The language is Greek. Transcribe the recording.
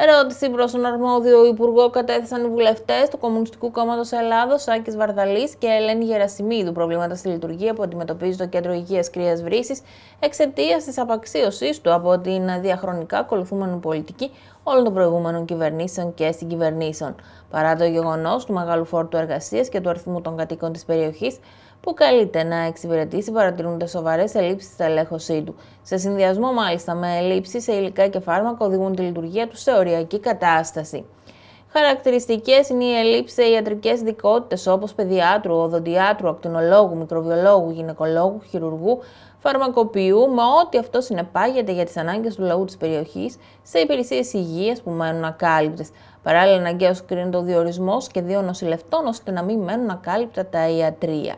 Ερώτηση προς τον αρμόδιο Υπουργό κατέθεσαν οι βουλευτές του Κομμουνιστικού Κόμματος Ελλάδος, Σάκης Βαρδαλής και Ελένη Γερασιμίδου. Προβλήματα στη λειτουργία που αντιμετωπίζει το Κέντρο Υγείας Κρύας Βρύσης εξαιτίας της απαξίωσής του από την διαχρονικά ακολουθούμενη πολιτική όλων των προηγούμενων κυβερνήσεων και συγκυβερνήσεων. Παρά το γεγονός του μεγάλου φόρτου εργασίας και του αριθμού των κατοίκων της περιοχής, που καλείται να εξυπηρετήσει παρατηρούνται σοβαρές ελλείψεις στην ελέγχωσή του. Σε συνδυασμό μάλιστα με ελλείψεις σε υλικά και φάρμακα οδηγούν τη λειτουργία τους σε οριακή κατάσταση. Χαρακτηριστικές είναι οι ελλείψει σε ιατρικές ειδικότητε όπως παιδιάτρου, οδοντιάτρου, ακτινολόγου, μικροβιολόγου, γυναικολόγου, χειρουργού, φαρμακοποιού, με ό,τι αυτό συνεπάγεται για τις ανάγκες του λαού της περιοχής σε υπηρεσίες υγείας που μένουν ακάλυπτες. Παράλληλα, αναγκαίο κρίνεται ο διορισμός και δύο νοσηλευτών ώστε να μην μένουν ακάλυπτα τα ιατρία.